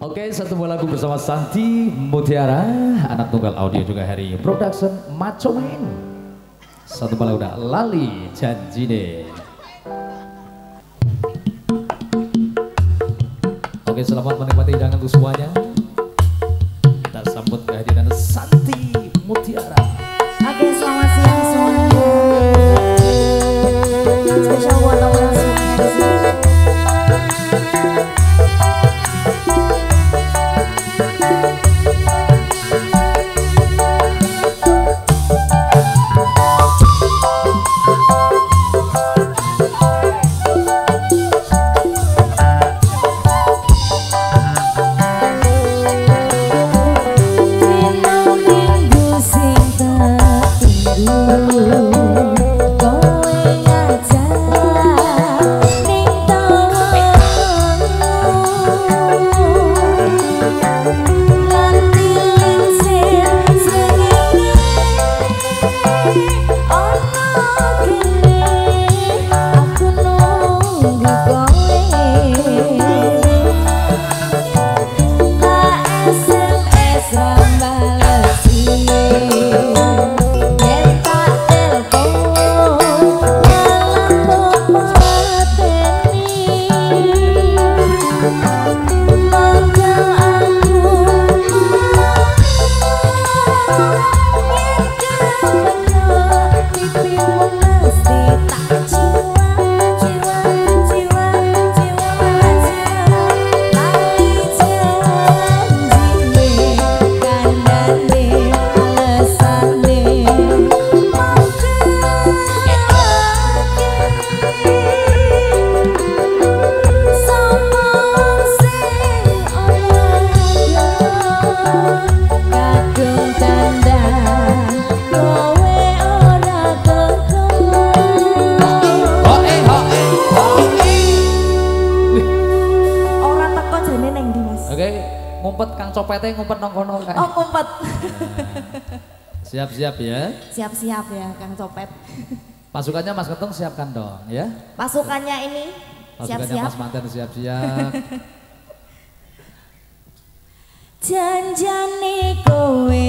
Oke, satu buah lagu bersama Santi Mutiara, anak tunggal audio juga hari production Macho Man. Satu buah lagu udah lali janji deh. Oke, selamat menikmati hidangan semuanya. Rosita. ngumpet Kang copetnya ngumpet nongkono kan. Oh, ngumpet. Siap-siap ya. Siap-siap ya Kang Copet. Pasukannya Mas Ketung siapkan dong ya. Pasukannya ini siap-siap. Pasukannya Mas Manten siap-siap. janjani kowe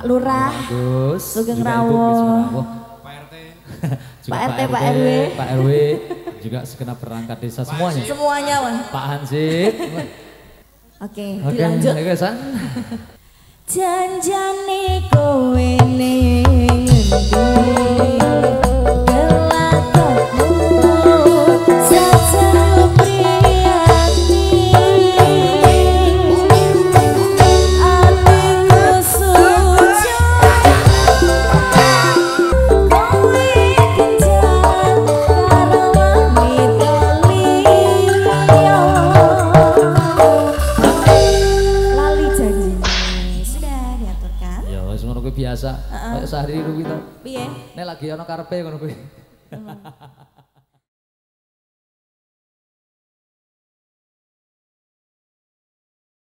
Pak Lurah, Agus, Sugeng Rawo, Pak RT, Pak RT, Pak RW, Pak RW, juga segenap perangkat desa semuanya. Semuanya, Wan. Pak Hansi. Oke, dilanjut. Oke, San. Kowe ning? Biasa. Kayak sehari itu kita. Piye? Nek lagi ana karepe ngono kuwi.